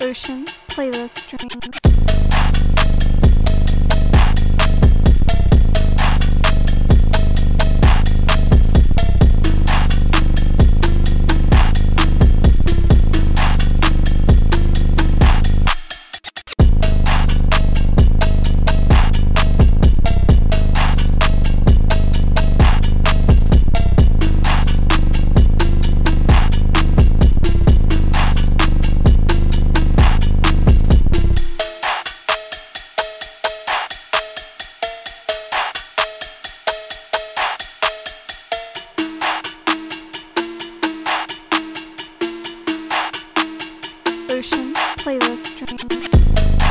Ocean playlist strings. Ocean playlist strings.